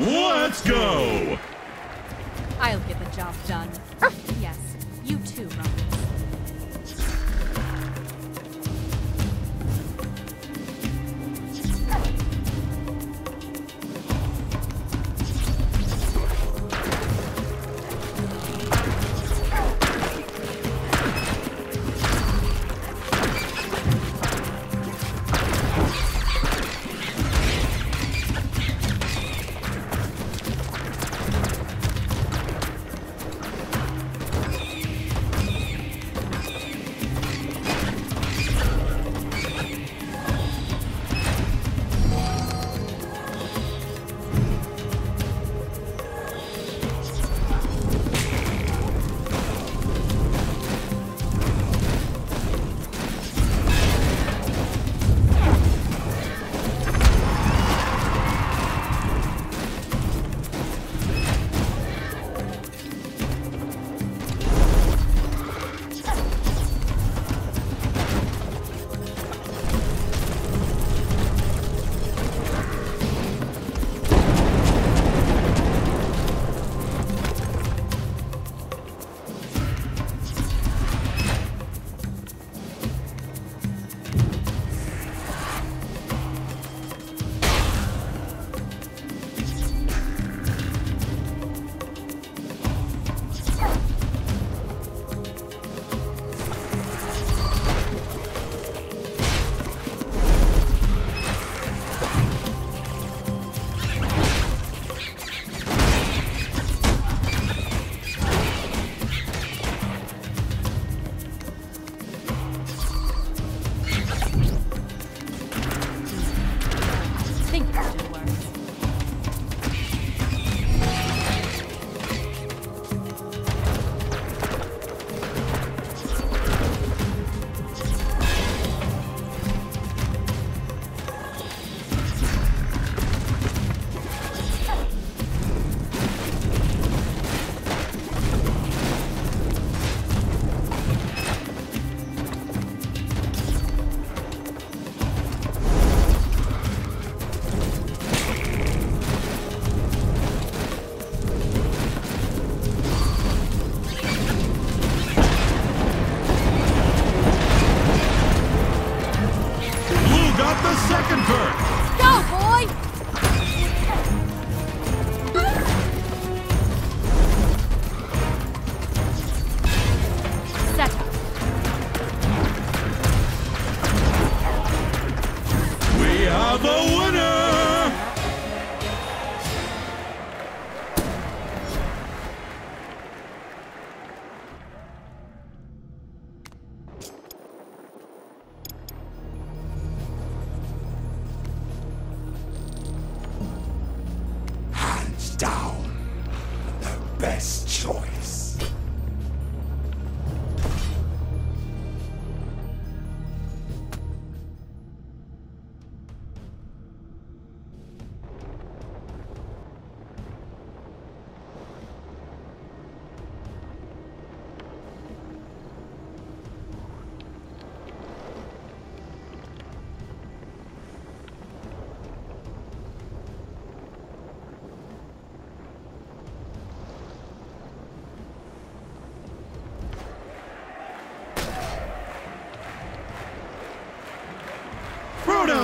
Let's go! I'll get the job done. Yes, you too, Ruffles.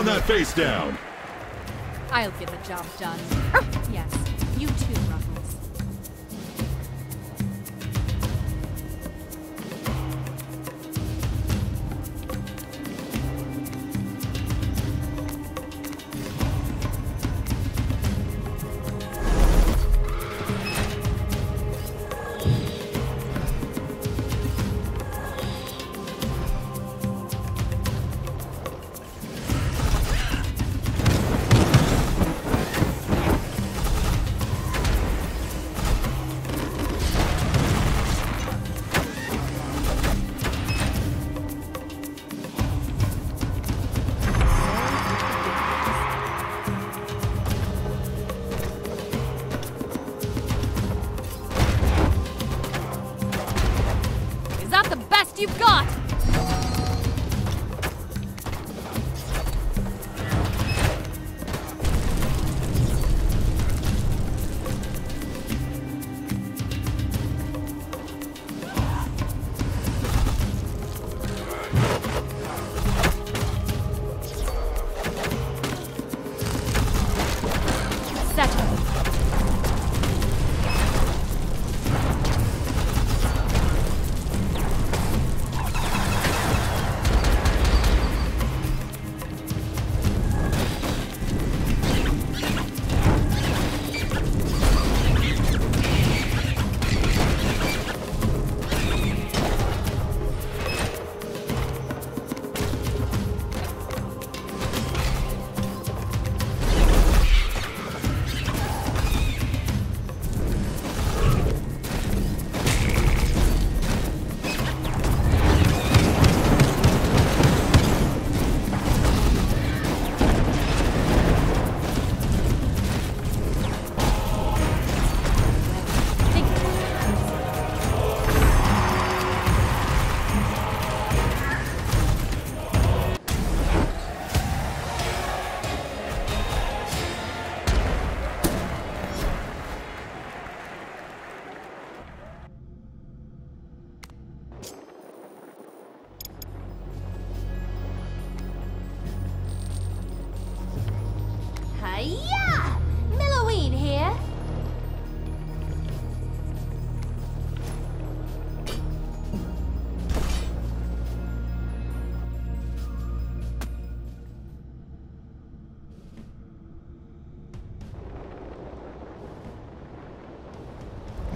That face down! I'll get the job done. Yes, you too,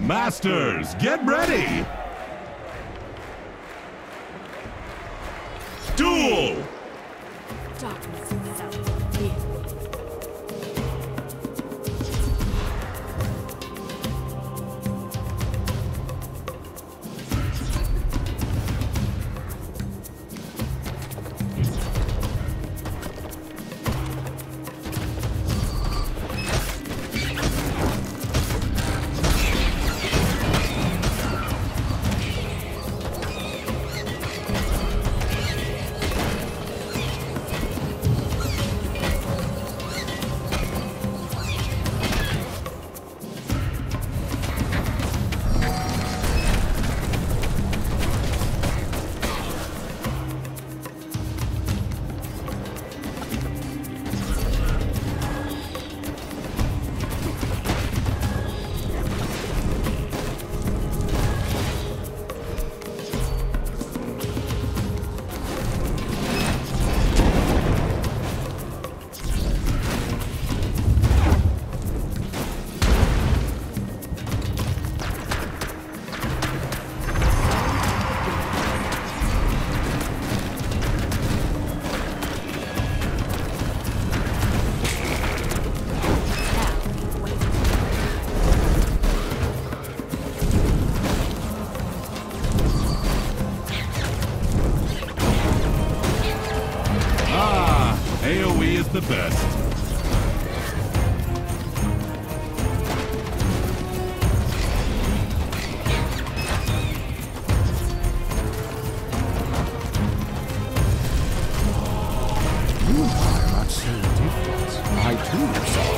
Masters, get ready! Duel! Darkness is the best. You are so different. I too saw.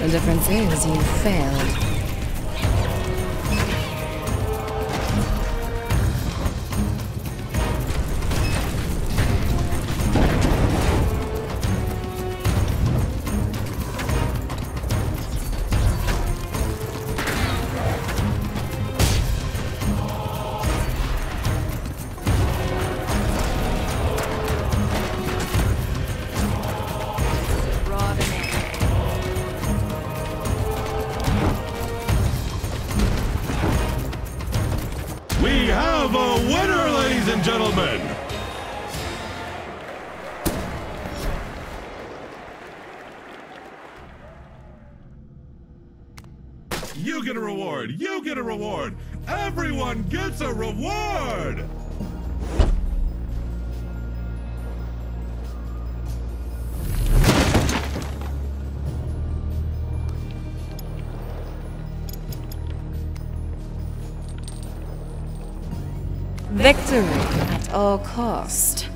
The difference is you failed. Gentlemen! You get a reward! You get a reward! Everyone gets a reward! Victory all cost.